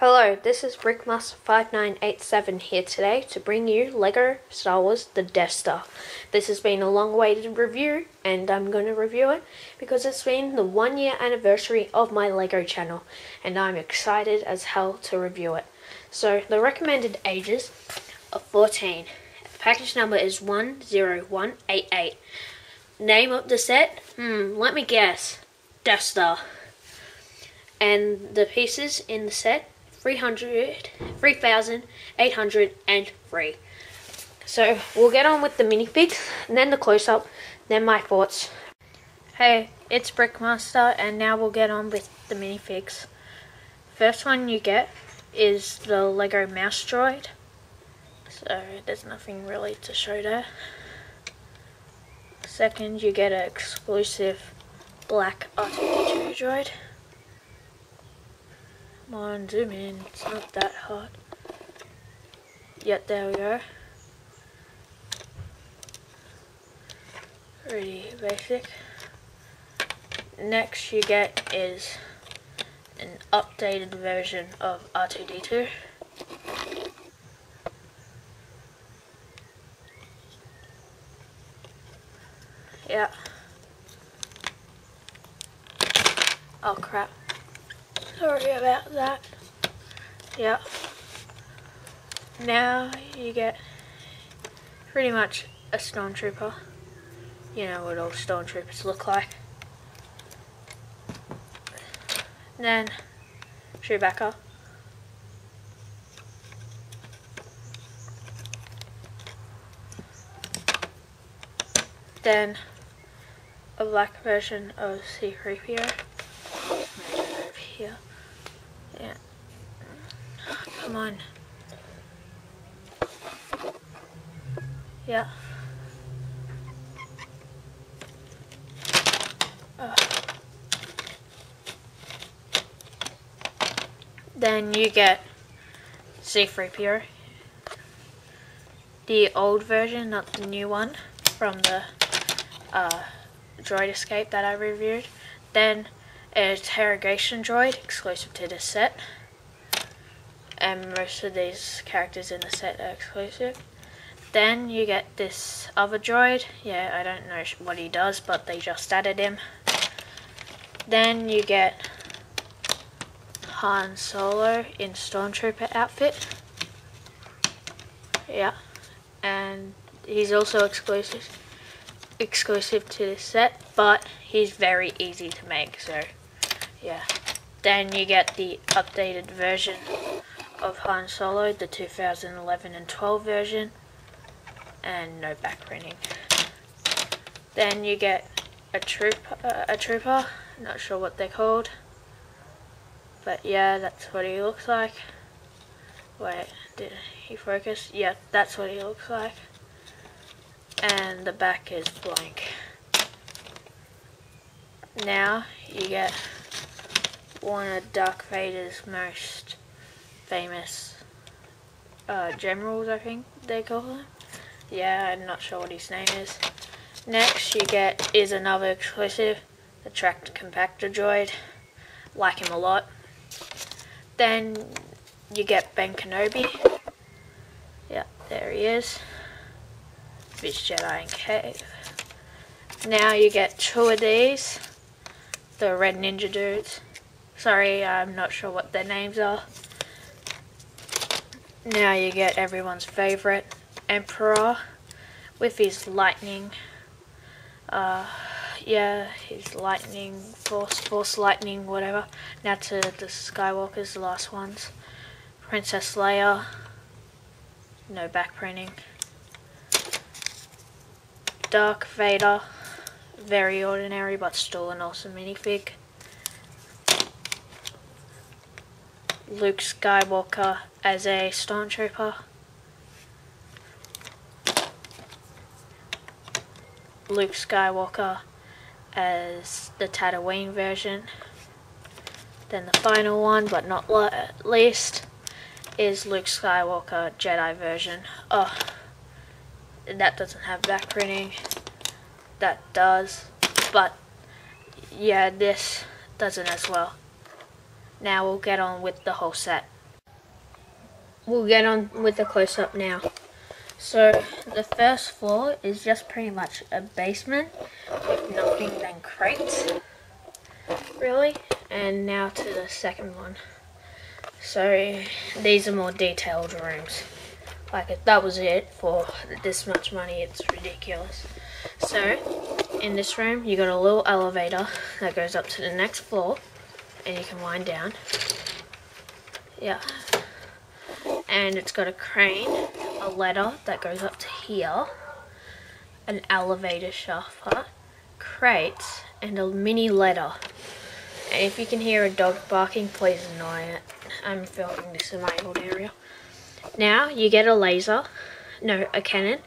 Hello, this is Brickmaster5987 here today to bring you LEGO Star Wars The Death Star. This has been a long awaited review and I'm going to review it because it's been the one year anniversary of my LEGO channel and I'm excited as hell to review it. So the recommended ages are 14. Package number is 10188. Name of the set? Hmm, let me guess. Death Star. And the pieces in the set 300, 3,803. So we'll get on with the minifigs, and then the close-up, then my thoughts. Hey, it's Brickmaster, and now we'll get on with the minifigs. First one you get is the Lego mouse droid. So there's nothing really to show there. Second, you get an exclusive black R2-D2 droid. Come on, zoom in. It's not that hard. Yet, there we go. Pretty basic. Next you get is an updated version of R2-D2. Yeah. Oh crap. Sorry about that. Yeah. Now you get pretty much a stormtrooper. You know what all stormtroopers look like. Then Chewbacca. Then a black version of C-3PO. Here. Come on. Yeah. Then you get C-3PO. The old version, not the new one, from the uh, Droid Escape that I reviewed. Then interrogation droid exclusive to this set and most of these characters in the set are exclusive. Then you get this other droid. Yeah I don't know what he does but they just added him. Then you get Han Solo in Stormtrooper outfit. Yeah and he's also exclusive exclusive to this set but he's very easy to make so yeah. Then you get the updated version of Han Solo, the 2011 and 12 version, and no back printing. Then you get a troop, uh, a trooper, not sure what they're called, but yeah, that's what he looks like. Wait, did he focus? Yeah, that's what he looks like. And the back is blank. Now you get one of Darth Vader's most famous uh, generals, I think they call him. Yeah, I'm not sure what his name is. Next you get is another exclusive, the Trash Compactor Droid. Like him a lot. Then you get Ben Kenobi. Yeah, there he is. This Jedi in Cave. Now you get two of these, the Red Ninja dudes. Sorry, I'm not sure what their names are. Now you get everyone's favourite Emperor with his lightning. Uh, yeah, his lightning, force, force lightning, whatever. Now to the Skywalkers, the last ones. Princess Leia. No back printing. Darth Vader. Very ordinary, but still an awesome minifig. Luke Skywalker as a stormtrooper. Luke Skywalker as the Tatooine version. Then the final one, but not least, is Luke Skywalker Jedi version. Oh, that doesn't have back printing. That does, but yeah, this doesn't as well. Now we'll get on with the whole set. we'll get on with the close-up now. So the first floor is just pretty much a basement with nothing than crates, really. And now to the second one. So these are more detailed rooms. Like if that was it for this much money, it's ridiculous. So in this room, you got a little elevator that goes up to the next floor, and you can wind down. Yeah. And it's got a crane, a ladder that goes up to here, an elevator shaft crates, and a mini ladder. And if you can hear a dog barking, please ignore it. I'm filming this in my old area. Now you get a laser, no, a cannon,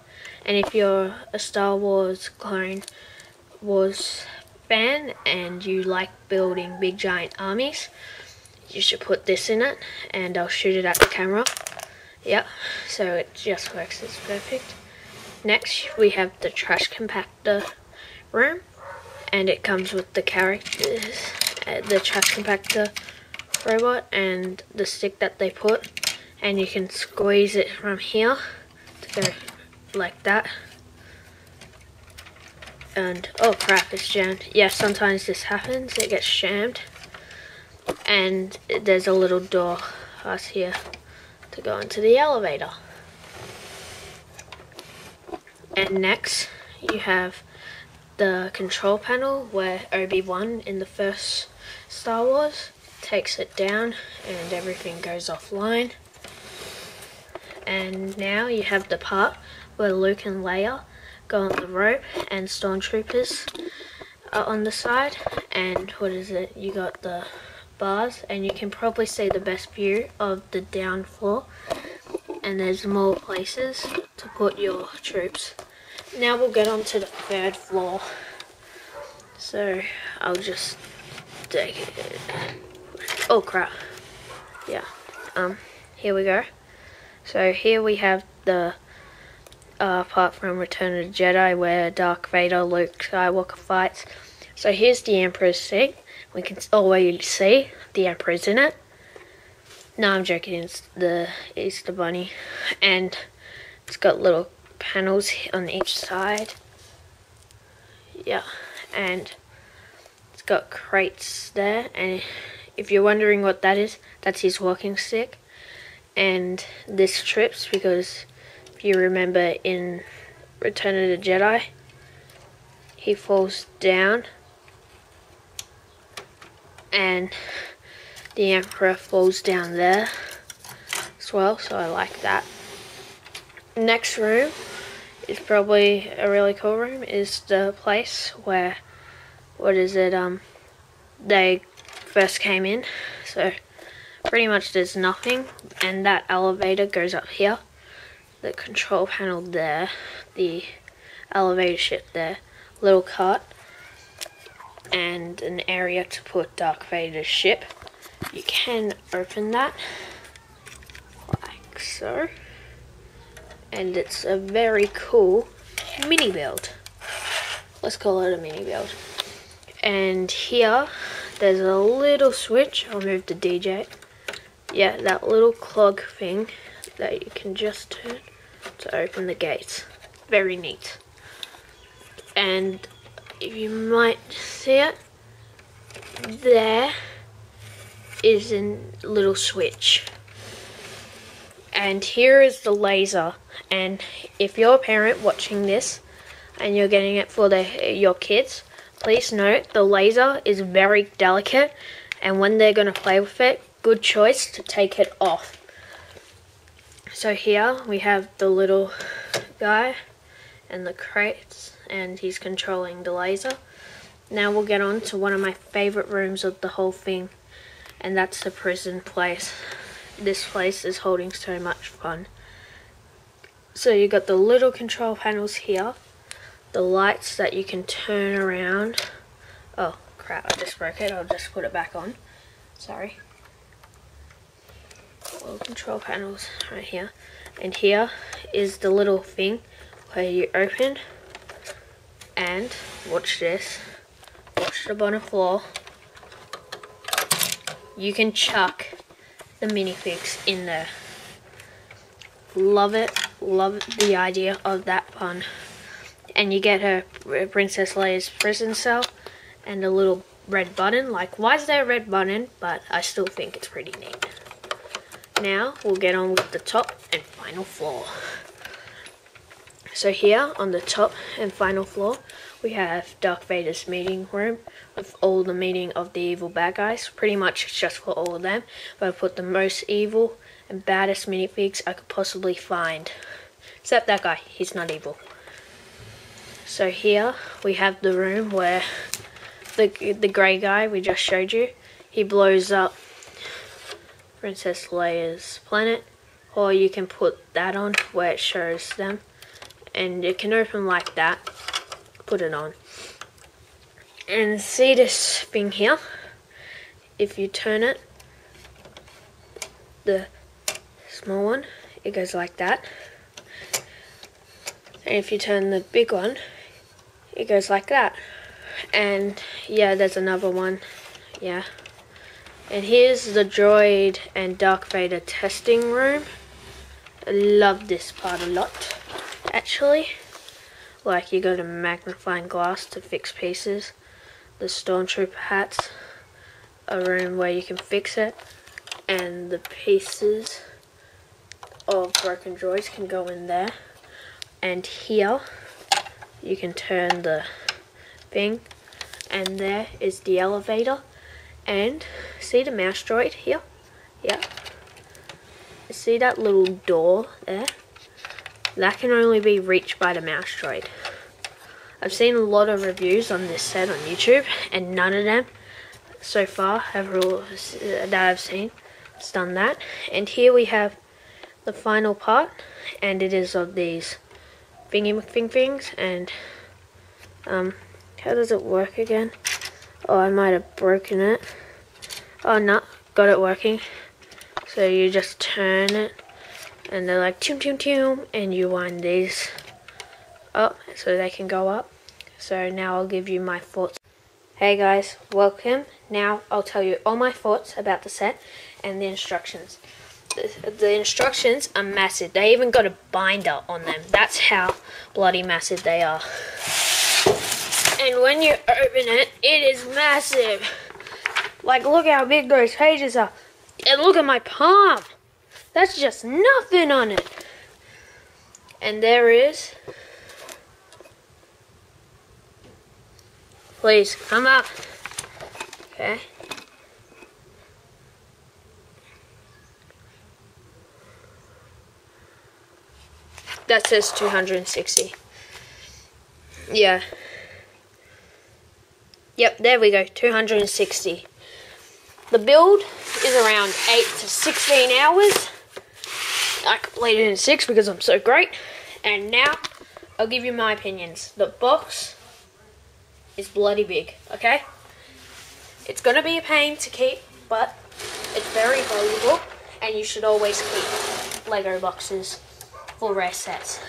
and if you're a Star Wars clone Wars fan and you like building big giant armies, you should put this in it and I'll shoot it at the camera. Yep, so it just works as perfect. Next we have the trash compactor room and it comes with the characters, uh, the trash compactor robot and the stick that they put and you can squeeze it from here to go like that and oh crap it's jammed. Yeah sometimes this happens it gets jammed. And there's a little door right here to go into the elevator. And next you have the control panel where Obi-Wan in the first Star Wars takes it down and everything goes offline. And now you have the part where Luke and Leia go on the rope and stormtroopers are on the side. And what is it? You got the bars and you can probably see the best view of the down floor. And there's more places to put your troops. Now we'll get on to the third floor. So I'll just take it oh crap. Yeah um here we go. So here we have the uh, part from Return of the Jedi where Darth Vader, Luke Skywalker fights. So here's the Emperor's seat. We can already see the Emperor's in it. No, I'm joking, it's the Easter Bunny. And it's got little panels on each side. Yeah, and it's got crates there. And if you're wondering what that is, that's his walking stick and this trips because you remember in Return of the Jedi he falls down and the Emperor falls down there as well so I like that. Next room is probably a really cool room is the place where what is it um they first came in so pretty much there's nothing and that elevator goes up here the control panel there the elevator ship there little cart and an area to put Darth Vader's ship. You can open that like so. And it's a very cool mini build. Let's call it a mini build. And here there's a little switch. I'll move the DJ yeah, that little clog thing that you can just turn to open the gates. Very neat. And you might see it, there is a little switch. And here is the laser. And if you're a parent watching this and you're getting it for the, your kids, please note the laser is very delicate and when they're going to play with it, good choice to take it off. So here we have the little guy and the crates and he's controlling the laser. Now we'll get on to one of my favorite rooms of the whole thing and that's the prison place. This place is holding so much fun. So you got the little control panels here, the lights that you can turn around. Oh crap, I just broke it, I'll just put it back on. Sorry little control panels right here and here is the little thing where you open and watch this watch the bottom floor you can chuck the minifigs in there Love it. Love the idea of that pun. And you get her Princess Leia's prison cell and a little red button. Like, why is there a red button? But I still think it's pretty neat. Now, we'll get on with the top and final floor. So here, on the top and final floor, we have Darth Vader's meeting room with all the meeting of the evil bad guys. Pretty much just for all of them. But I put the most evil and baddest minifigs I could possibly find. Except that guy, he's not evil. So here we have the room where the the grey guy we just showed you, he blows up Princess Leia's planet. Or you can put that on where it shows them. And it can open like that. Put it on. And see this thing here? If you turn it, the small one, it goes like that. And if you turn the big one, it goes like that. And yeah, there's another one. Yeah. And here's the droid and Darth Vader testing room. I love this part a lot, actually. Like you got a magnifying glass to fix pieces. The stormtrooper hats, a room where you can fix it, and the pieces of broken droids can go in there. And here, you can turn the thing, and there is the elevator. And see the mouse droid here? Yeah. See that little door there? That can only be reached by the mouse droid. I've seen a lot of reviews on this set on YouTube, and none of them so far have that I've seen has done that. And here we have the final part, and it is of these thingy McFing things, and um, how does it work again? Oh, I might have broken it. Oh, no, got it working. So you just turn it, and they're like toom toom toom, and you wind these up so they can go up. So now I'll give you my thoughts. Hey guys, welcome. Now I'll tell you all my thoughts about the set and the instructions the, the instructions are massive. They even got a binder on them. That's how bloody massive they are. And when you open it, it is massive. Like, look how big those pages are. And look at my palm. That's just nothing on it. And there is... Please, come up. Okay. that says 260. Yeah. Yep, there we go, 260. The build is around 8 to 16 hours. I completed in 6 because I'm so great. And now, I'll give you my opinions. The box is bloody big, okay? It's going to be a pain to keep, but it's very valuable. And you should always keep Lego boxes for rare sets.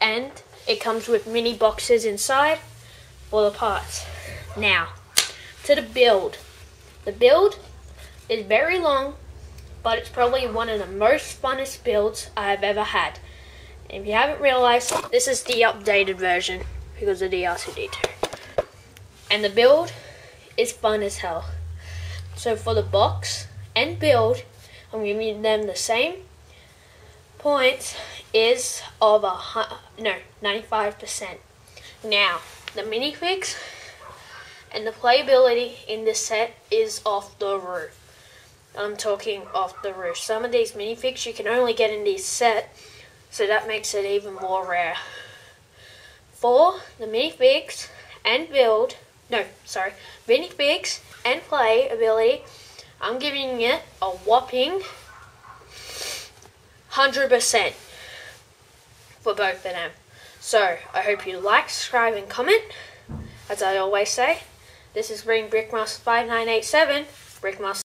And it comes with mini boxes inside for the parts. Now, to the build. The build is very long, but it's probably one of the most funnest builds I have ever had. And if you haven't realized, this is the updated version because of the R2D2. And the build is fun as hell. So for the box and build, I'm giving them the same points is of a no 95%. Now the minifigs and the playability in this set is off the roof. I'm talking off the roof. Some of these minifigs you can only get in this set, so that makes it even more rare. For the minifigs and build, no, sorry, minifigs and playability, I'm giving it a whopping 100% for both of them. So, I hope you like, subscribe, and comment. As I always say, this is Green Brickmaster 5987. Brickmaster